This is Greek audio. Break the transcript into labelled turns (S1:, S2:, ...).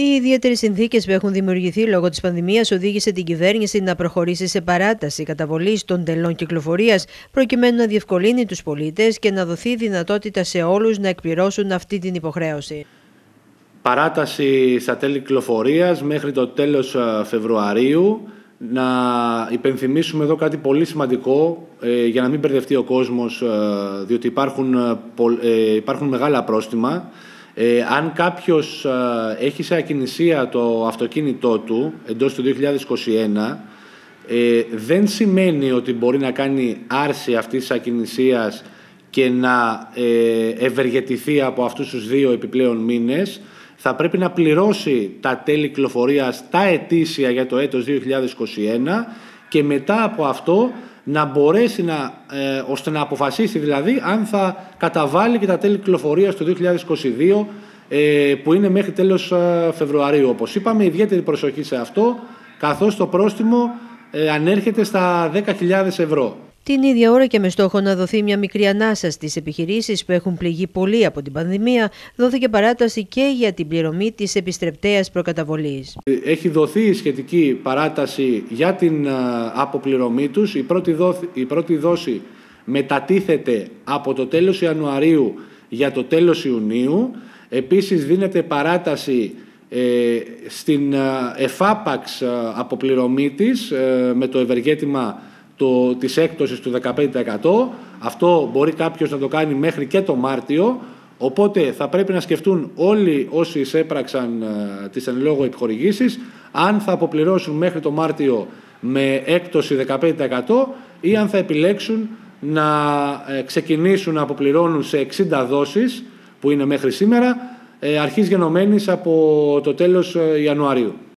S1: Οι ιδιαίτερες συνθήκες που έχουν δημιουργηθεί λόγω της πανδημίας οδήγησε την κυβέρνηση να προχωρήσει σε παράταση καταβολής των τελών κυκλοφορίας, προκειμένου να διευκολύνει τους πολίτες και να δοθεί δυνατότητα σε όλους να εκπληρώσουν αυτή την υποχρέωση.
S2: Παράταση στα τέλη κυκλοφορίας μέχρι το τέλος ε, Φεβρουαρίου. Να υπενθυμίσουμε εδώ κάτι πολύ σημαντικό ε, για να μην μπερδευτεί ο κόσμος, ε, διότι υπάρχουν, υπάρχουν μεγάλα πρόστιμα. Ε, αν κάποιος έχει σε ακινησία το αυτοκίνητό του εντός του 2021, ε, δεν σημαίνει ότι μπορεί να κάνει άρση αυτής της ακινησίας και να ε, ευεργετηθεί από αυτούς τους δύο επιπλέον μήνες. Θα πρέπει να πληρώσει τα τέλη κυκλοφορίας τα ετήσια για το έτος 2021 και μετά από αυτό να μπορέσει να, ε, ώστε να αποφασίσει δηλαδή αν θα καταβάλει και τα τέλη κυκλοφορίας το 2022 ε, που είναι μέχρι τέλος ε, Φεβρουαρίου. Όπως είπαμε, ιδιαίτερη προσοχή σε αυτό, καθώς το πρόστιμο ε, ανέρχεται στα 10.000 ευρώ.
S1: Την ίδια ώρα και με στόχο να δοθεί μια μικρή ανάσα στις επιχειρήσεις που έχουν πληγεί πολύ από την πανδημία, δόθηκε παράταση και για την πληρωμή της επιστρεπτέας προκαταβολής.
S2: Έχει δοθεί σχετική παράταση για την αποπληρωμή τους. Η πρώτη, η πρώτη δόση μετατίθεται από το τέλος Ιανουαρίου για το τέλος Ιουνίου. Επίσης δίνεται παράταση ε, στην εφάπαξ αποπληρωμή της ε, με το ευεργέτημα το, της έκπτωσης του 15%. Αυτό μπορεί κάποιος να το κάνει μέχρι και το Μάρτιο, οπότε θα πρέπει να σκεφτούν όλοι όσοι εισέπραξαν ε, τις εν λόγω επιχορηγήσεις αν θα αποπληρώσουν μέχρι το Μάρτιο με έκπτωση 15% ή αν θα επιλέξουν να ε, ξεκινήσουν να αποπληρώνουν σε 60 δόσεις που είναι μέχρι σήμερα, ε, αρχής γενομένης από το τέλος Ιανουαρίου.